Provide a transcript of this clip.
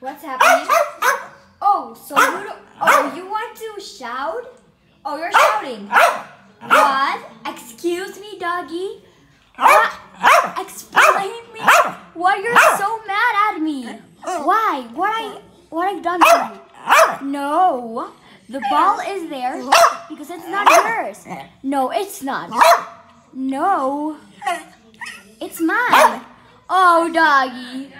What's happening? Oh, so you—oh, you want to shout? Oh, you're shouting. What? Excuse me, doggy. What? Explain me. Why you're so mad at me? Why? What I what I've done to you? No. The ball is there because it's not yours. No, it's not. No. It's mine. Oh, doggy.